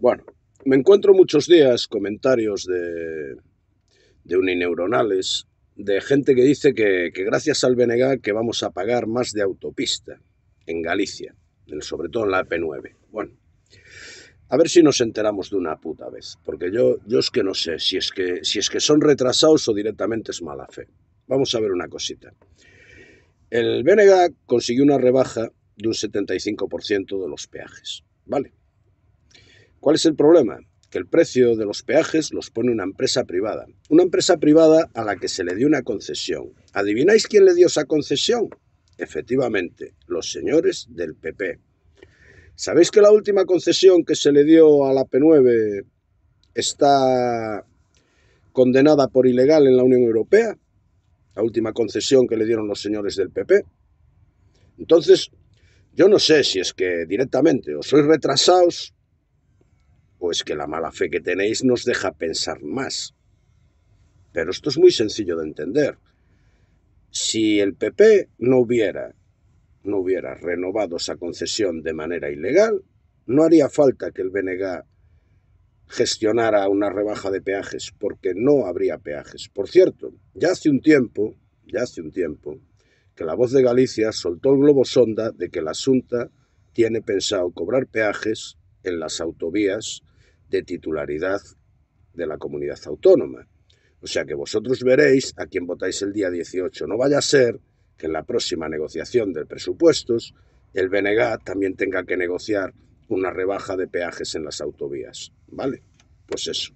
Bueno, me encuentro muchos días comentarios de, de unineuronales, de gente que dice que, que gracias al BNG que vamos a pagar más de autopista en Galicia, sobre todo en la AP9. Bueno, a ver si nos enteramos de una puta vez, porque yo, yo es que no sé si es que, si es que son retrasados o directamente es mala fe. Vamos a ver una cosita. El BNG consiguió una rebaja de un 75% de los peajes, ¿vale? ¿Cuál es el problema? Que el precio de los peajes los pone una empresa privada. Una empresa privada a la que se le dio una concesión. ¿Adivináis quién le dio esa concesión? Efectivamente, los señores del PP. ¿Sabéis que la última concesión que se le dio a la P9 está condenada por ilegal en la Unión Europea? La última concesión que le dieron los señores del PP. Entonces, yo no sé si es que directamente os sois retrasados o es que la mala fe que tenéis nos deja pensar más. Pero esto es muy sencillo de entender. Si el PP no hubiera, no hubiera renovado esa concesión de manera ilegal, no haría falta que el BNG gestionara una rebaja de peajes, porque no habría peajes. Por cierto, ya hace un tiempo, ya hace un tiempo, que la voz de Galicia soltó el globo sonda de que la Asunta tiene pensado cobrar peajes en las autovías de titularidad de la comunidad autónoma. O sea que vosotros veréis a quién votáis el día 18. No vaya a ser que en la próxima negociación de presupuestos el BNG también tenga que negociar una rebaja de peajes en las autovías. ¿Vale? Pues eso.